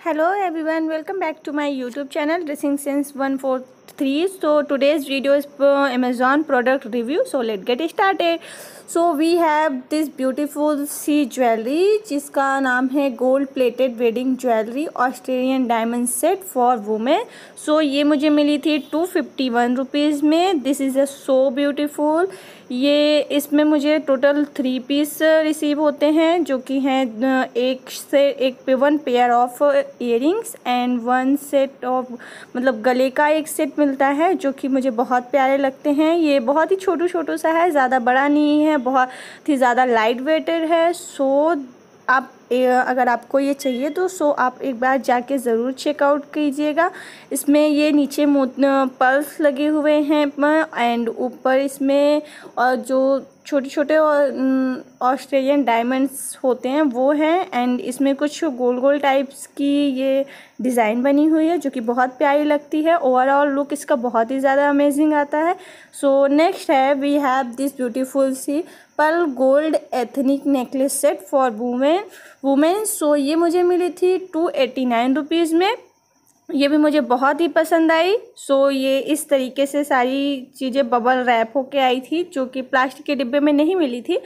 Hello everyone welcome back to my YouTube channel dressing sense one four three so today's video is Amazon product review so let get start so we have this beautiful see jewellery जिसका नाम है gold plated wedding jewellery Australian diamond set for women so ये मुझे मिली थी two fifty में. This is a so beautiful ये इसमें मुझे टोटल थ्री पीस रिसीव होते हैं, जो कि हैं एक से एक पे one pair of earrings and one set of मतलब गले का एक सेट मिलता है, जो कि मुझे बहुत प्यारे लगते हैं। ये बहुत ही छोटू छोटू सा है, ज़्यादा बड़ा नहीं है, बहुत ही ज़्यादा लाइट वेटेड है सो आप अगर आपको ये चाहिए तो सो आप एक बार जाके ज़रूर चेकआउट कीजिएगा। इसमें ये नीचे पर्ल्स लगे हुए हैं एंड ऊपर इसमें और जो छोटे छोटे ऑस्ट्रेलियन डायमंड्स होते हैं, वो हैं एंड इसमें कुछ गोल गोल टाइप्स की ये डिज़ाइन बनी हुई है, जो कि बहुत प्यारी लगती है। ओवरऑल लुक इसका बहुत ही ज़्यादा अमेजिंग आता है। सो नेक्स्ट है we have this beautiful simple gold ethnic necklace set for women women so ये मुझे मिली थी टू एटी नाइन रुपीज़ में। ये भी मुझे बहुत ही पसंद आई। सो ये इस तरीके से सारी चीज़ें बबल रैप होके आई थी, जो कि प्लास्टिक के डिब्बे में नहीं मिली थी।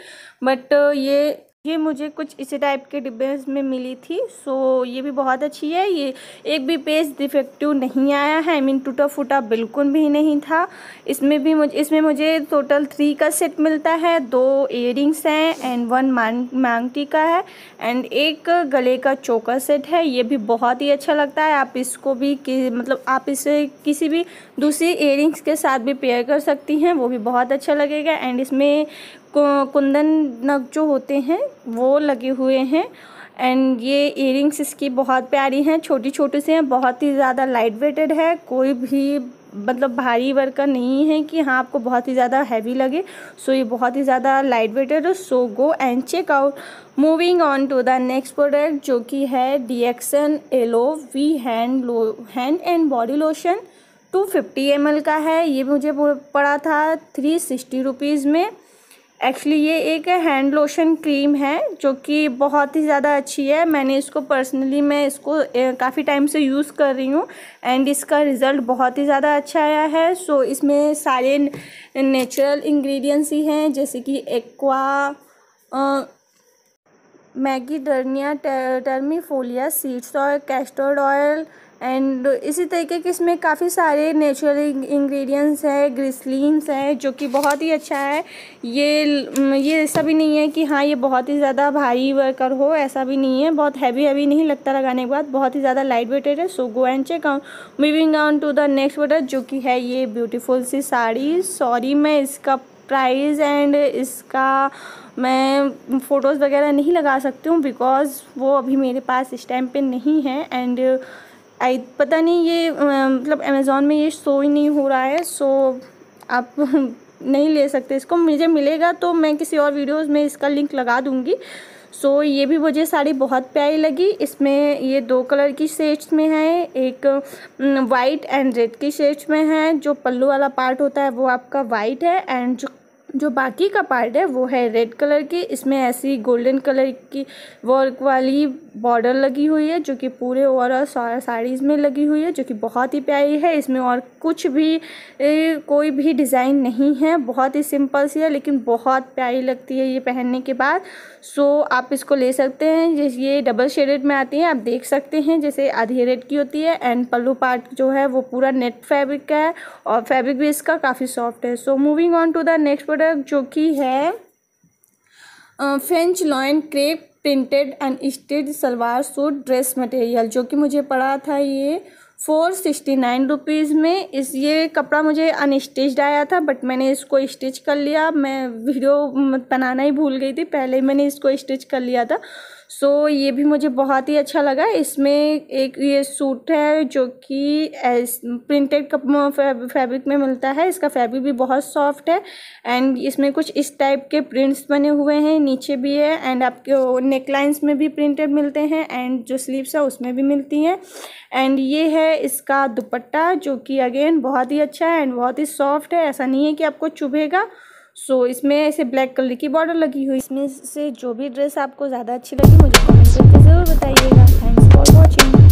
बट ये ये मुझे कुछ इसी टाइप के डिब्बे में मिली थी सो ये भी बहुत अच्छी है। ये एक भी पेज डिफेक्टिव नहीं आया है आई मीन टूटा फूटा बिल्कुल भी नहीं था। इसमें भी मुझे इसमें मुझे टोटल थ्री का सेट मिलता है दो इयरिंग्स हैं एंड वन मांग मांगटी का है एंड एक गले का चोकर सेट है। ये भी बहुत ही अच्छा लगता है आप इसको भी कि, मतलब आप इसे किसी भी दूसरी इयरिंग्स के साथ भी पेयर कर सकती हैं वो भी बहुत अच्छा लगेगा। एंड इसमें कुंदन नग जो होते हैं, वो लगे हुए हैं। एंड ये इयरिंग्स इसकी बहुत प्यारी हैं छोटी छोटी से हैं, बहुत ही ज़्यादा लाइट वेटेड है। कोई भी मतलब भारी वर्क का नहीं है कि हाँ आपको बहुत ही ज़्यादा हैवी लगे। सो ये बहुत ही ज़्यादा लाइट वेटेड है। So go and check out moving on to the next product जो कि है D action aloe we hand low hand and body lotion two fifty M का है। ये मुझे पड़ा था थ्री सिक्सटी रुपीज़ में। एक्चुअली ये एक हैंड लोशन क्रीम है जो कि बहुत ही ज़्यादा अच्छी है। मैंने इसको पर्सनली मैं इसको काफ़ी टाइम से यूज़ कर रही हूँ एंड इसका रिज़ल्ट बहुत ही ज़्यादा अच्छा आया है। सो so, इसमें सारे नेचुरल इंग्रेडिएंट्स ही हैं जैसे कि एक्वा मैगी डर्निया टर्मीफोलिया seeds oil castor oil and इसी तरीके के इसमें काफ़ी सारे नेचुरल इंग्रेडिएंट्स हैं ग्रिसलिन्स हैं, जो कि बहुत ही अच्छा है। ये ये ऐसा भी नहीं है कि हाँ ये बहुत ही ज़्यादा भारी वर्कर हो, ऐसा भी नहीं है। बहुत हैवी हैवी नहीं लगता लगाने के बाद। बहुत ही ज़्यादा लाइट वेटेड है। So go and check out moving on to the next product जो कि है ये ब्यूटीफुल सी साड़ी। सॉरी मैं इसका प्राइस एंड इसका मैं फ़ोटोज़ वगैरह नहीं लगा सकती हूँ बिकॉज़ वो अभी मेरे पास इस टाइम पे नहीं है। एंड आई, पता नहीं ये मतलब अमेज़ोन में ये शो ही नहीं हो रहा है सो आप नहीं ले सकते इसको। मुझे मिलेगा तो मैं किसी और वीडियोस में इसका लिंक लगा दूँगी। सो ये भी मुझे साड़ी बहुत प्यारी लगी। इसमें ये दो कलर की शेड्स में है, एक वाइट एंड रेड की शेड्स में है, जो पल्लू वाला पार्ट होता है वो आपका वाइट है एंड जो जो बाकी का पार्ट है वो है रेड कलर की। इसमें ऐसी गोल्डन कलर की वर्क वाली बॉर्डर लगी हुई है जो कि पूरे ओवरऑल साड़ीज़ में लगी हुई है जो कि बहुत ही प्यारी है। इसमें और कुछ भी ए, कोई भी डिज़ाइन नहीं है। बहुत ही सिंपल सी है लेकिन बहुत प्यारी लगती है ये पहनने के बाद। सो आप इसको ले सकते हैं। ये डबल शेडेड में आती है आप देख सकते हैं। जैसे आधी रेड की होती है एंड पल्लू पार्ट जो है वो पूरा नेट फैब्रिक का है और फैब्रिक भी इसका काफ़ी सॉफ्ट है। So moving on to the next product जो कि है French lawn crepe printed and stitch salwar suit dress material जो कि मुझे पड़ा था ये फोर सिक्सटी नाइन रुपीज़ में। इस, ये कपड़ा मुझे अनस्टिच्ड आया था बट मैंने इसको स्टिच कर लिया। मैं वीडियो बनाना ही भूल गई थी, पहले ही मैंने इसको स्टिच कर लिया था। सो so, ये भी मुझे बहुत ही अच्छा लगा। इसमें एक ये सूट है जो कि प्रिंटेड फैब्रिक में मिलता है। इसका फैब्रिक भी बहुत सॉफ्ट है एंड इसमें कुछ इस टाइप के प्रिंट्स बने हुए हैं। नीचे भी है एंड आपके नेकलाइंस में भी प्रिंटेड मिलते हैं एंड जो स्लीव्स है उसमें भी मिलती हैं। एंड ये है इसका दुपट्टा जो कि अगेन बहुत ही अच्छा है एंड बहुत ही सॉफ्ट है। ऐसा नहीं है कि आपको चुभेगा। सो so, इसमें ऐसे ब्लैक कलर की बॉर्डर लगी हुई। इसमें से जो भी ड्रेस आपको ज़्यादा अच्छी लगी मुझे कमेंट करके ज़रूर बताइएगा। Thanks for watching